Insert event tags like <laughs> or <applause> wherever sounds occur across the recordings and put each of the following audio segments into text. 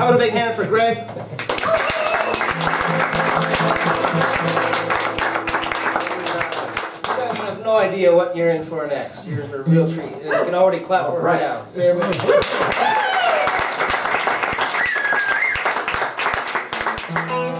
How about a big hand for Greg? no idea what you're in for next. You're in for a real treat. And you can already clap All for right. her now. <laughs>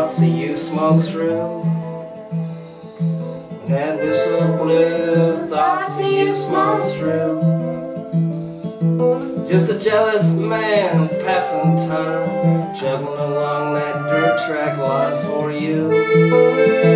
not see you smoke through. And this little blue thought see you smoke through. Just a jealous man passing time, juggling along that dirt track line for you.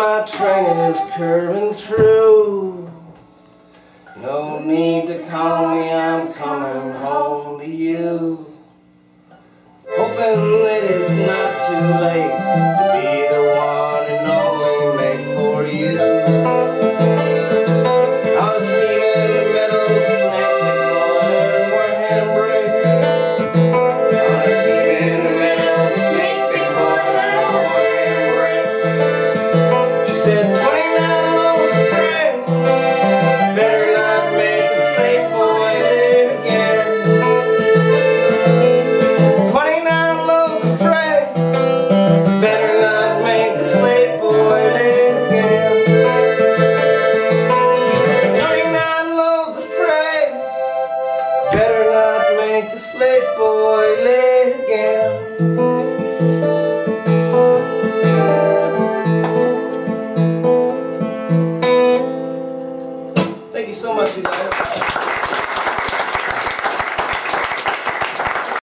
my train is curving through. No need to call me, I'm coming home to you. Hoping that it's not too late.